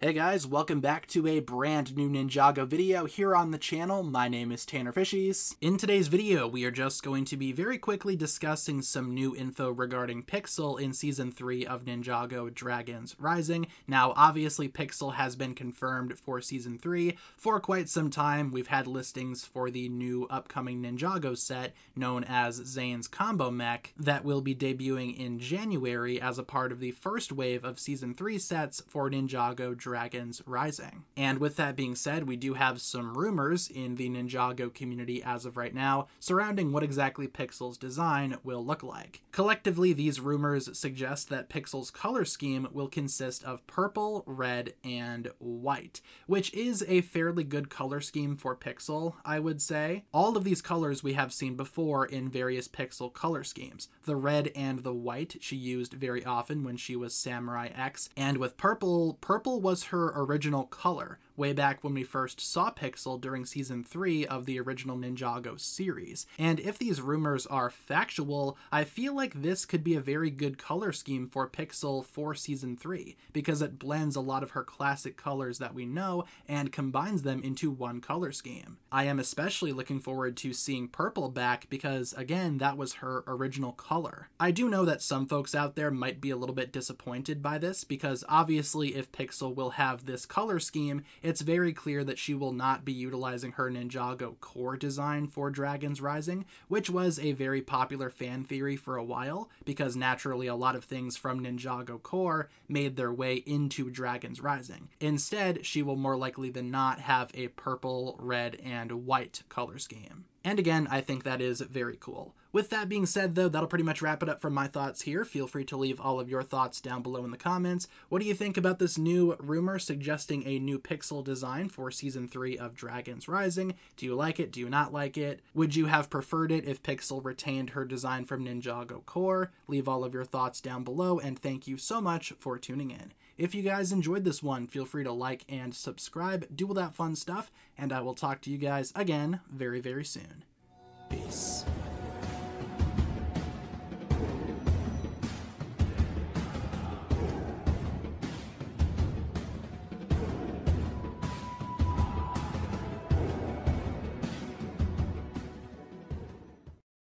Hey guys, welcome back to a brand new Ninjago video here on the channel. My name is Tanner Fishies. In today's video, we are just going to be very quickly discussing some new info regarding PIXAL in Season 3 of Ninjago Dragons Rising. Now, obviously, PIXAL has been confirmed for Season 3 for quite some time. We've had listings for the new upcoming Ninjago set known as Zane's Combo Mech that will be debuting in January as a part of the first wave of Season 3 sets for Ninjago Dragons Rising. And with that being said, we do have some rumors in the Ninjago community as of right now surrounding what exactly PIXAL's design will look like. Collectively, these rumors suggest that PIXAL's color scheme will consist of purple, red, and white, which is a fairly good color scheme for PIXAL, I would say. All of these colors we have seen before in various PIXAL color schemes. The red and the white she used very often when she was Samurai X, and with purple, purple was was her original color, way back when we first saw PIXAL during season 3 of the original Ninjago series. And if these rumors are factual, I feel like this could be a very good color scheme for PIXAL for season 3, because it blends a lot of her classic colors that we know and combines them into one color scheme. I am especially looking forward to seeing purple back because, again, that was her original color. I do know that some folks out there might be a little bit disappointed by this because obviously if PIXAL will have this color scheme, it's very clear that she will not be utilizing her Ninjago core design for Dragons Rising, which was a very popular fan theory for a while, because naturally a lot of things from Ninjago core made their way into Dragons Rising. Instead, she will more likely than not have a purple, red, and white color scheme. And again, I think that is very cool. With that being said, though, that'll pretty much wrap it up from my thoughts here. Feel free to leave all of your thoughts down below in the comments. What do you think about this new rumor suggesting a new PIXAL design for Season 3 of Dragons Rising? Do you like it? Do you not like it? Would you have preferred it if PIXAL retained her design from Ninjago Core? Leave all of your thoughts down below, and thank you so much for tuning in. If you guys enjoyed this one, feel free to like and subscribe, do all that fun stuff, and I will talk to you guys again very, very soon. Peace.